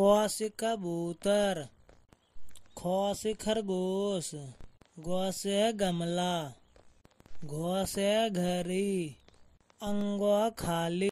क से कबूतर ख से खरगोश ग से गमला घ से घड़ी अंग खाली।